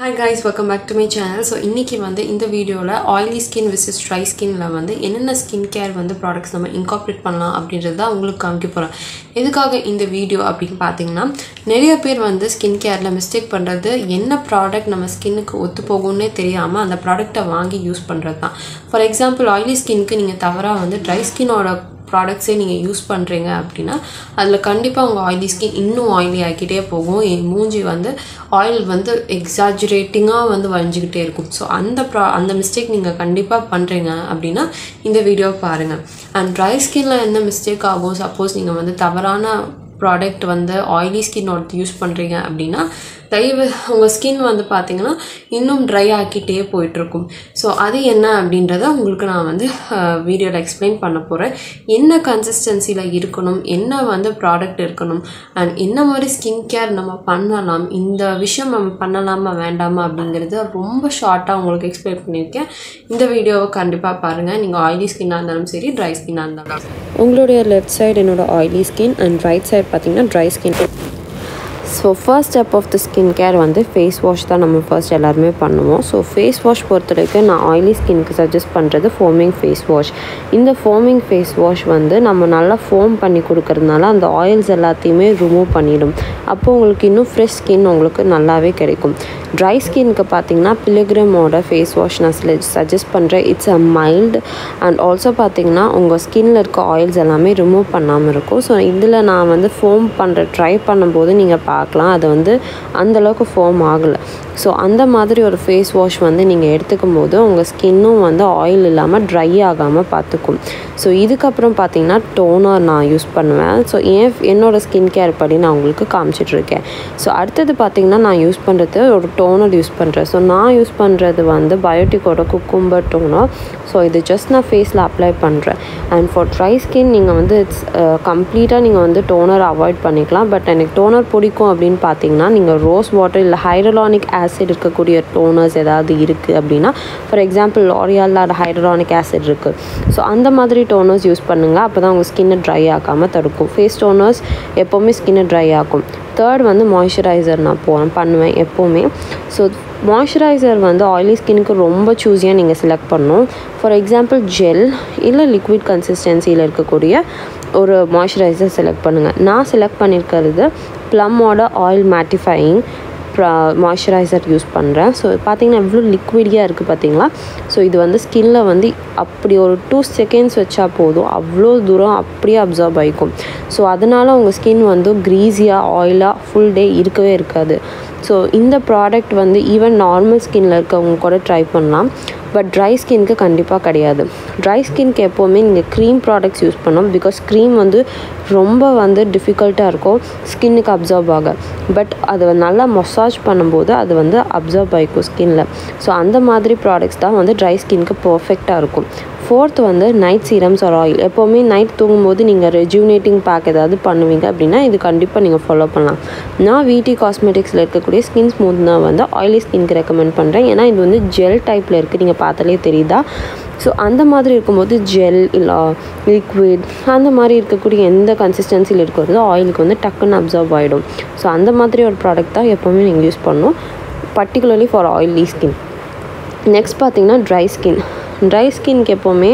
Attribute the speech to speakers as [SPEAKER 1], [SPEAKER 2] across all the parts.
[SPEAKER 1] Hi guys welcome back to my channel so இன்றைக்கி வந்து இந்த வீடியோவில் ஆயிலி ஸ்கின் விசஸ் ட்ரை ஸ்கின்னில் வந்து என்னென்ன ஸ்கின் கேர் வந்து ப்ராடக்ட்ஸ் நம்ம இன்கார்ப்ரேட் பண்ணலாம் அப்படின்றது தான் உங்களுக்கு காமிக்க போகிறோம் எதுக்காக இந்த வீடியோ அப்படின்னு பார்த்தீங்கன்னா நிறைய பேர் வந்து ஸ்கின் கேரில் மிஸ்டேக் பண்ணுறது என்ன ப்ராடக்ட் நம்ம ஸ்கின்னுக்கு ஒத்து போகும்னே தெரியாமல் அந்த ப்ராடக்டை வாங்கி யூஸ் பண்ணுறது தான் ஃபார் எக்ஸாம்பிள் ஆயிலி ஸ்கின்க்கு நீங்கள் தவறாக வந்து ட்ரை ஸ்கின்னோட ப்ராடக்ட்ஸே நீங்கள் யூஸ் பண்ணுறீங்க அப்படின்னா அதில் கண்டிப்பாக உங்கள் ஆயிலி ஸ்கின் இன்னும் ஆயிலி ஆகிக்கிட்டே போகும். என் மூஞ்சி வந்து ஆயில் வந்து எக்ஸாஜுரேட்டிங்காக வந்து வளைஞ்சிக்கிட்டே இருக்கும். ஸோ அந்த ப்ரா அந்த மிஸ்டேக் நீங்கள் கண்டிப்பாக பண்ணுறீங்க அப்படின்னா இந்த வீடியோ பாருங்கள் அண்ட் ட்ரை ஸ்கின்ல என்ன மிஸ்டேக் ஆகும்? சப்போஸ் நீங்கள் வந்து தவறான ப்ராடக்ட் வந்து ஆயிலி ஸ்கின் ஒருத்தர் யூஸ் பண்ணுறீங்க அப்படின்னா தயவு உங்கள் ஸ்கின் வந்து பார்த்திங்கன்னா இன்னும் ட்ரை ஆக்கிட்டே போயிட்டுருக்கும். ஸோ அது என்ன அப்படின்றத உங்களுக்கு நான் வந்து வீடியோவில் எக்ஸ்பிளைன் பண்ண போகிறேன் என்ன கன்சிஸ்டன்சியில் இருக்கணும்? என்ன வந்து ப்ராடக்ட் இருக்கணும்? அண்ட் என்ன மாதிரி ஸ்கின் கேர் நம்ம பண்ணலாம்? இந்த விஷயம் நம்ம பண்ணலாமா வேண்டாமா அப்படிங்கிறது ரொம்ப ஷார்ட்டாக உங்களுக்கு எக்ஸ்பிளைன் பண்ணியிருக்கேன். இந்த வீடியோவை கண்டிப்பாக பாருங்கள் நீங்கள் ஆயிலி ஸ்கின்னாக இருந்தாலும் சரி ட்ரை ஸ்கின்னாக இருந்தாலும்
[SPEAKER 2] உங்களுடைய லெஃப்ட் சைடு என்னோட oily skin and right side பார்த்தீங்கன்னா dry skin so first step of the skin care வந்து ஃபேஸ் வாஷ் தான் நம்ம ஃபர்ஸ்ட் எல்லாருமே பண்ணுவோம். ஸோ ஃபேஸ் வாஷ் பொறுத்த வரைக்கும் நான் ஆயிலி ஸ்கின்க்கு சஜஸ்ட் பண்ணுறது ஃபோமிங் ஃபேஸ் வாஷ் இந்த ஃபோமிங் ஃபேஸ் வாஷ் வந்து நம்ம நல்லா ஃபோம் பண்ணி கொடுக்கறதுனால அந்த ஆயில்ஸ் எல்லாத்தையுமே ரிமூவ் பண்ணிடும். அப்போ உங்களுக்கு இன்னும் ஃப்ரெஷ் ஸ்கின் உங்களுக்கு நல்லாவே கிடைக்கும். ட்ரை ஸ்கின்க்கு பார்த்தீங்கன்னா பிலிகிரமோட ஃபேஸ் வாஷ் நான் சஜஸ்ட் பண்ணுறேன் it's a mild and also பார்த்தீங்கன்னா உங்கள் ஸ்கின்னில் இருக்க ஆயில்ஸ் எல்லாமே ரிமூவ் பண்ணாமல் இருக்கும். ஸோ இதில் நான் வந்து ஃபோம் பண்ணுற ட்ரை பண்ணும்போது நீங்கள் பா பார்க்கலாம். அது வந்து அந்தளவுக்கு ஃபோம் ஆகலை. ஸோ அந்த மாதிரி ஒரு ஃபேஸ் வாஷ் வந்து நீங்கள் எடுத்துக்கும் போது உங்கள் ஸ்கின்னும் வந்து ஆயில் இல்லாமல் ட்ரை ஆகாமல் பார்த்துக்கும். ஸோ இதுக்கப்புறம் பார்த்தீங்கன்னா டோனர் நான் யூஸ் பண்ணுவேன். ஸோ ஏன் என்னோடய ஸ்கின் கேர் படி நான் உங்களுக்கு காமிச்சிட்ருக்கேன். ஸோ அடுத்தது பார்த்திங்கன்னா நான் யூஸ் பண்ணுறது ஒரு டோனர் யூஸ் பண்ணுறேன் ஸோ நான் யூஸ் பண்ணுறது வந்து பயோட்டிக்கோட குக்கும்பர் டோனர் ஸோ இது ஜஸ்ட் நான் ஃபேஸில் அப்ளை பண்ணுறேன் அண்ட் ஃபார் ட்ரை ஸ்கின் நீங்கள் வந்து இட்ஸ் கம்ப்ளீட்டாக நீங்கள் வந்து டோனர் அவாய்ட் பண்ணிக்கலாம். பட் எனக்கு டோனர் பிடிக்கும் அப்படின்னு பார்த்தீங்கன்னா நீங்கள் ரோஸ் வாட்டர் இல்லை ஹைட்ரலானிக் ஆசிட் இருக்கக்கூடிய டோனர்ஸ் ஏதாவது இருக்குது அப்படின்னா ஃபார் எக்ஸாம்பிள் லாரியாலில் அது ஹைட்ரலானிக் ஆசிட் இருக்குது ஸோ அந்த மாதிரி டோனர்ஸ் யூஸ் பண்ணுங்கள் அப்போ தான் உங்கள் ஸ்கின்னை ட்ரை ஆகாமல் தடுக்கும். ஃபேஸ் டோனர்ஸ் எப்போவுமே ஸ்கின்னை ட்ரை ஆகும் தேர்ட் வந்து மாய்ஸ்சரைசர் நான் போகிறேன் பண்ணுவேன் எப்போவுமே. ஸோ மாய்ஸ்சரைசர் வந்து ஆயிலி ஸ்கின்னுக்கு ரொம்ப சூஸியாக நீங்கள் செலக்ட் பண்ணணும். ஃபார் எக்ஸாம்பிள் ஜெல் இல்லை லிக்விட் கன்சிஸ்டன்சியில் இருக்கக்கூடிய ஒரு மாய்ஸ்சரைசர் செலக்ட் பண்ணுங்கள் நான் செலக்ட் பண்ணியிருக்கிறது ப்ளம்மோட ஆயில் மேட்டிஃபையிங் மாய்ஸ்சரைசர் யூஸ் பண்ணுறேன் ஸோ பார்த்திங்கன்னா எவ்வளோ லிக்விடியாக இருக்குது பார்த்தீங்களா ஸோ இது வந்து ஸ்கின்னில் வந்து அப்படி ஒரு டூ செகண்ட்ஸ் வச்சா போதும். அவ்வளோ தூரம் அப்படியே அப்சர்வ் ஆகிக்கும் ஸோ அதனால் உங்கள் ஸ்கின் வந்து க்ரீஸியாக ஆயிலாக ஃபுல் டே இருக்கவே இருக்காது. ஸோ இந்த ப்ராடக்ட் வந்து ஈவன் நார்மல் ஸ்கின்னில் இருக்கவங்க கூட ட்ரை பண்ணலாம். பட் ட்ரை ஸ்கின்க்கு கண்டிப்பாக கிடையாது. ட்ரை ஸ்கின்க்கு எப்போவுமே நீங்கள் க்ரீம் ப்ராடக்ட்ஸ் யூஸ் பண்ணோம் பிகாஸ் க்ரீம் வந்து ரொம்ப வந்து டிஃபிகல்ட்டாக இருக்கும். ஸ்கின்னுக்கு அப்சர்வ் ஆக பட் அதை நல்லா மொசாஜ் பண்ணும்போது அது வந்து அப்சர்வ் ஆகிக்கும் ஸ்கின்னில் ஸோ அந்த மாதிரி ப்ராடக்ட்ஸ் தான் வந்து ட்ரை ஸ்கின்க்கு பர்ஃபெக்டாக இருக்கும். ஃபோர்த் வந்து நைட் சீரம்ஸ் ஆர் ஆயில் எப்போவுமே நைட் தூங்கும்போது நீங்கள் ரெஜுனேட்டிங் பேக் ஏதாவது பண்ணுவீங்க அப்படின்னா இது கண்டிப்பாக நீங்கள் ஃபாலோ பண்ணலாம். நான் விடி காஸ்மெட்டிக்ஸில் இருக்கக்கூடிய ஸ்கின் ஸ்மூத்னா வந்து ஆயிலி ஸ்கின்க்கு ரெக்கமெண்ட் பண்ணுறேன் ஏன்னா இது வந்து ஜெல் டைப்பில் இருக்குது நீங்கள் பார்த்தாலே தெரியுதா? ஸோ அந்த மாதிரி இருக்கும்போது ஜெல் இல்லை லிக்விட் அந்த மாதிரி இருக்கக்கூடிய எந்த கன்சிஸ்டன்சியில் இருக்கிறதோ ஆயிலுக்கு வந்து டக்குன்னு அப்சர்வ் ஆகிடும் ஸோ அந்த மாதிரி ஒரு ப்ராடக்ட் தான் எப்போவுமே நீங்கள் யூஸ் பண்ணணும் particularly for oily skin next பார்த்தீங்கன்னா ட்ரை ஸ்கின் ட்ரை ஸ்கின்க்கு எப்போவுமே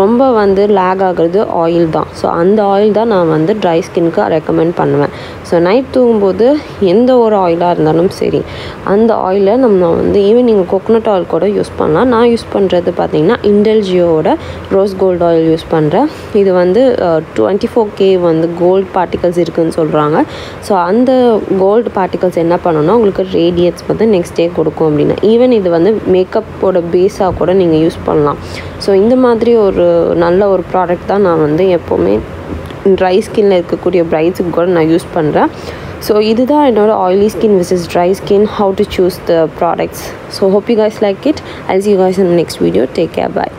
[SPEAKER 2] ரொம்ப வந்து லேக் ஆகிறது ஆயில் தான். ஸோ அந்த ஆயில் தான் நான் வந்து ட்ரை ஸ்கின்க்கு ரெக்கமெண்ட் பண்ணுவேன். ஸோ நைட் தூங்கும்போது எந்த ஒரு ஆயிலாக இருந்தாலும் சரி அந்த ஆயிலை நம்ம வந்து ஈவன் நீங்கள் கொக்கனட் ஆயில் கூட யூஸ் பண்ணலாம். நான் யூஸ் பண்ணுறது பார்த்தீங்கன்னா இண்டல்ஜியோட ரோஸ் கோல்டு ஆயில் யூஸ் பண்ணுறேன் இது வந்து டுவெண்ட்டி ஃபோர் கே வந்து கோல்டு பார்ட்டிகல்ஸ் இருக்குதுன்னு சொல்கிறாங்க ஸோ அந்த கோல்டு பார்ட்டிகல்ஸ் என்ன பண்ணணும்னா உங்களுக்கு ரேடியட்ஸ் வந்து நெக்ஸ்ட் டே கொடுக்கும் அப்படின்னா. ஈவன் இது வந்து மேக்கப்போட பேஸாக கூட நீங்கள் யூஸ் பண்ணலாம். சொல்லலாம் ஸோ இந்த மாதிரி ஒரு நல்ல ஒரு ப்ராடக்ட் தான் நான் வந்து எப்போவுமே ட்ரை ஸ்கின்ல இருக்கக்கூடிய பிரைட்ஸுக்கு கூட நான் யூஸ் பண்ணுறேன் ஸோ இதுதான் என்னோட oily skin versus dry skin how to choose the products so hope you guys like it I see you guys in next video take care bye